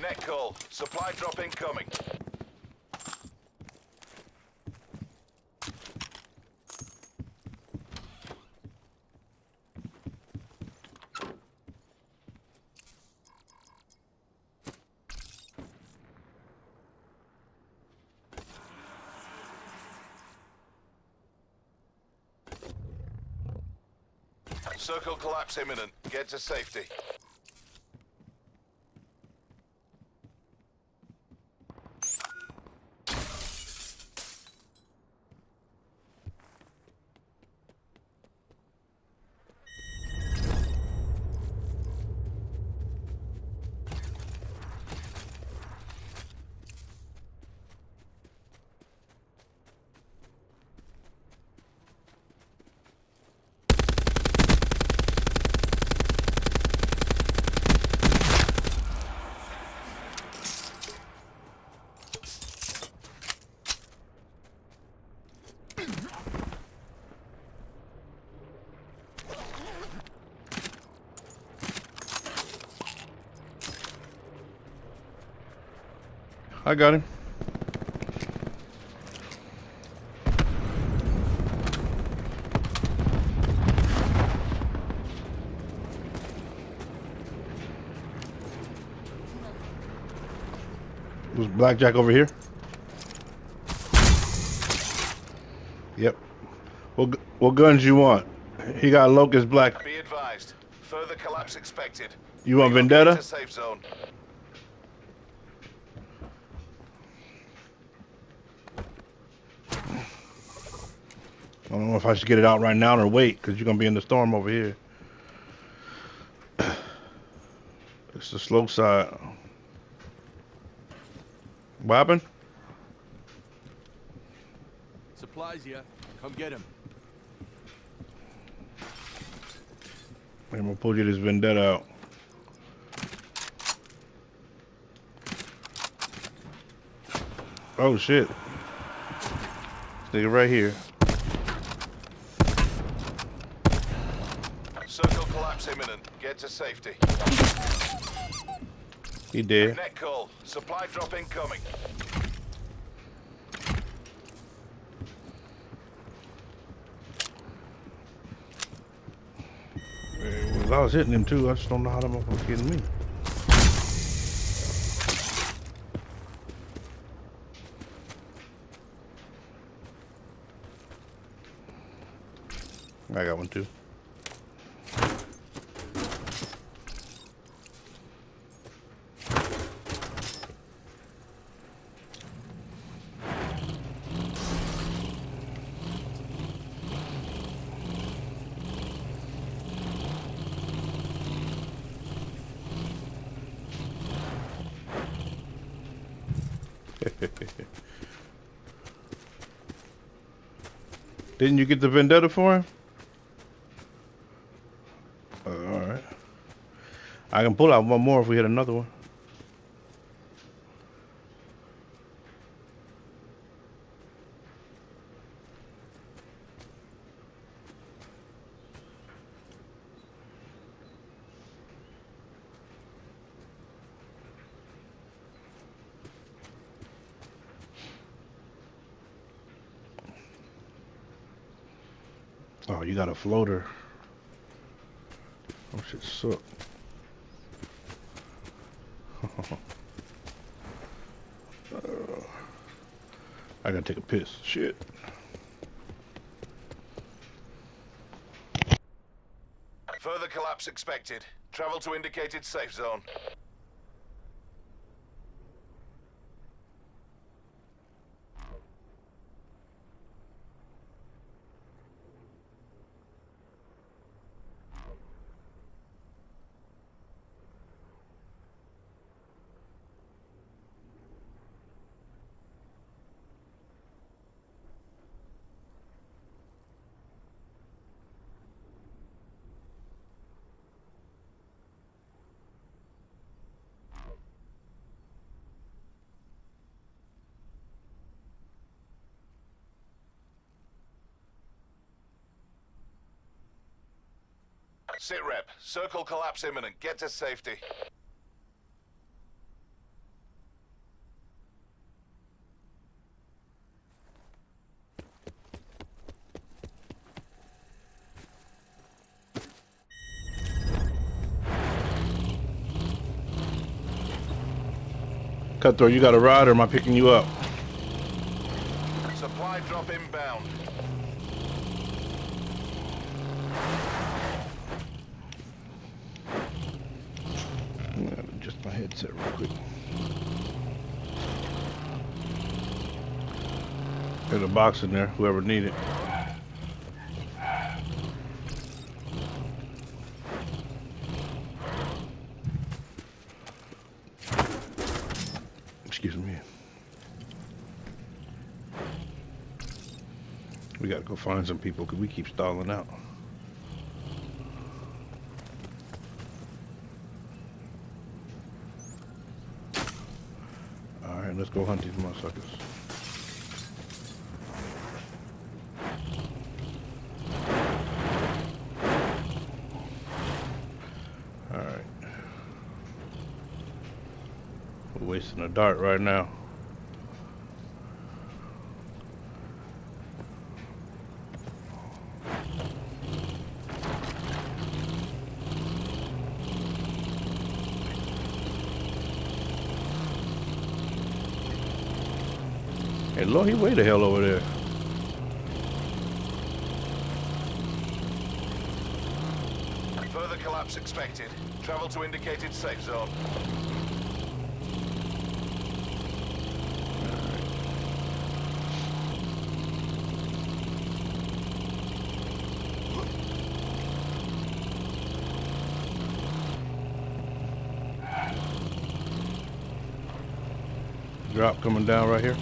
Net call. Supply drop incoming. Circle collapse imminent. Get to safety. I got him. Was Blackjack over here? Yep. What what guns you want? He got Locust Black. Be advised. Further collapse expected. You want Vendetta? To safe zone. I don't know if I should get it out right now or wait, because you're gonna be in the storm over here. It's the slow side. What happened? Supplies here. Come get him. I'm gonna pull you this vendetta out. Oh shit. This nigga right here. Circle collapse imminent. Get to safety. He did. Net call. Supply drop incoming. I was hitting him too. I just don't know how them motherfuckers getting me. I got one too. Didn't you get the vendetta for him? Uh, all right. I can pull out one more if we hit another one. Oh, you got a floater. Oh shit, suck. Uh, I gotta take a piss. Shit. Further collapse expected. Travel to indicated safe zone. Sit rep. Circle collapse imminent. Get to safety. Cutthroat, you got a ride or am I picking you up? Supply drop inbound. Yeah, Just my headset real quick. There's a box in there, whoever need it. Excuse me. We gotta go find some people because we keep stalling out. Alright, let's go hunt these motherfuckers. Alright. We're wasting a dart right now. Hey, Lord, he way the hell over there. Further collapse expected. Travel to indicated safe zone. Drop coming down right here.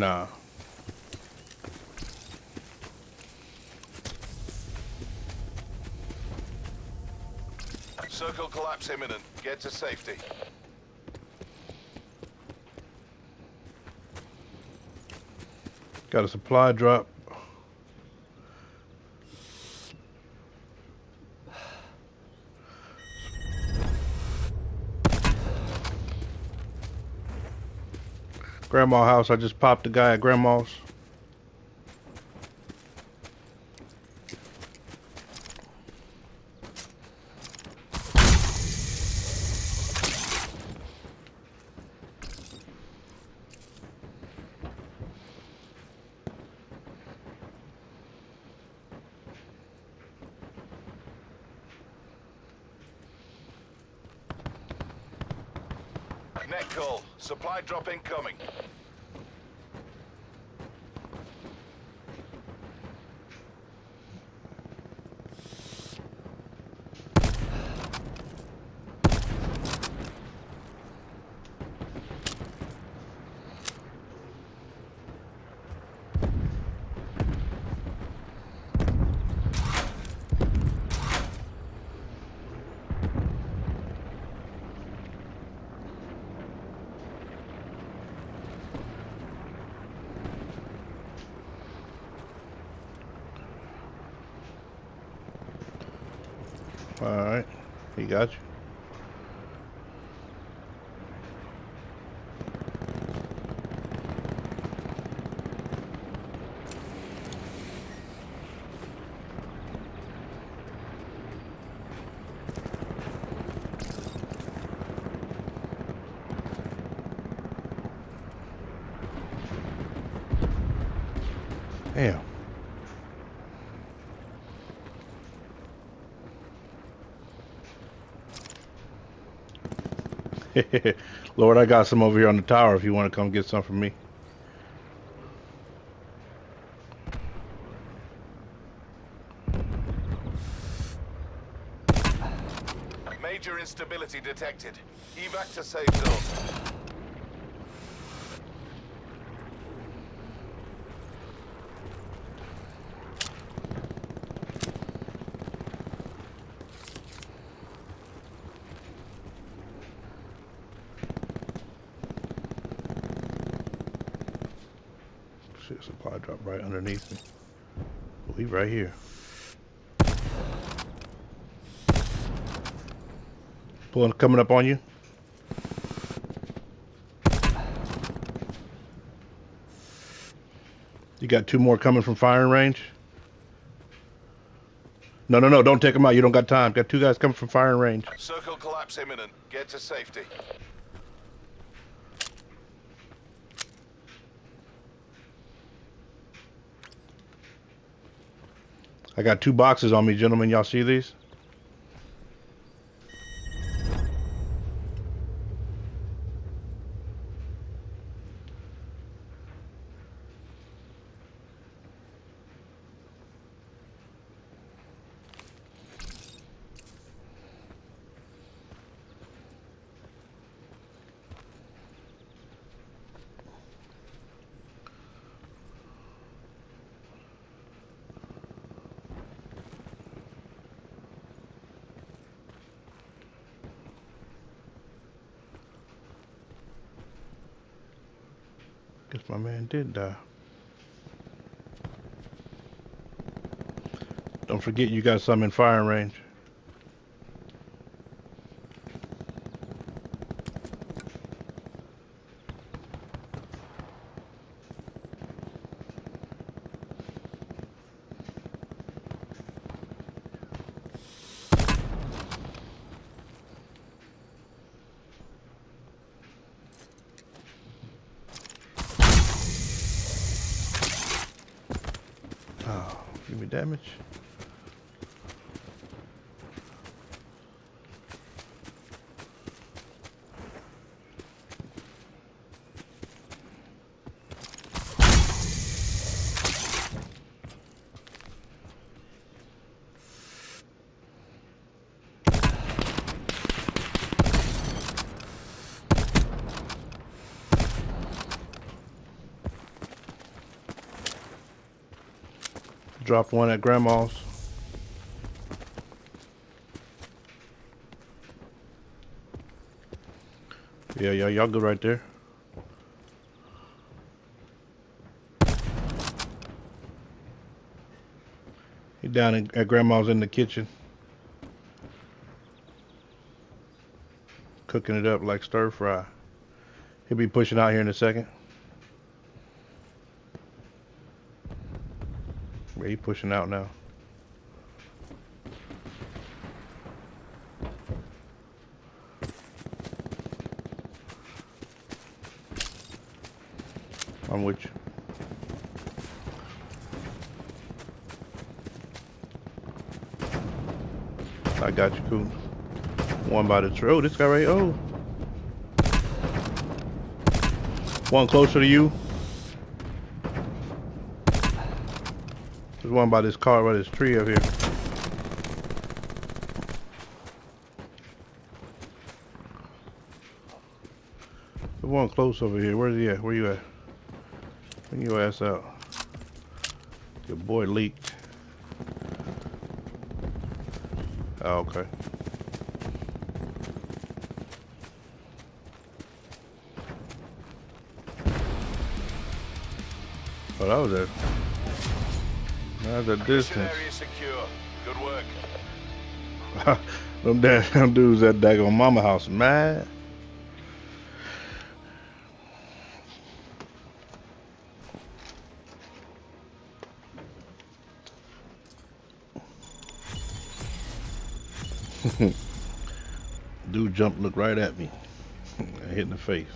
Nah. Circle collapse imminent. Get to safety. Got a supply drop. Grandma house. I just popped the guy at grandma's. Call. Supply drop incoming. All right. He got you. Damn. Lord, I got some over here on the tower if you want to come get some from me. Major instability detected. Evac to safe zone. Supply drop right underneath me. He right here. Pulling, coming up on you. You got two more coming from firing range. No, no, no, don't take them out. You don't got time. Got two guys coming from firing range. Circle collapse imminent. Get to safety. I got two boxes on me, gentlemen. Y'all see these? Guess my man did die. Don't forget you got some in firing range. Oh, give me damage. Dropped one at grandma's. Yeah, yeah, y'all good right there. He down in, at grandma's in the kitchen. Cooking it up like stir fry. He'll be pushing out here in a second. He pushing out now. I'm with you. I got you, cool. One by the tree. Oh, this guy right. Oh. One closer to you. There's one by this car, by this tree up here. There's one close over here. Where's he at? Where you at? Bring your ass out. Your boy leaked. Oh, okay. Oh, that was it. That's a distance. area secure. Good work. them damn them dudes at daggone mama house mad. Dude jumped, looked right at me. I hit in the face.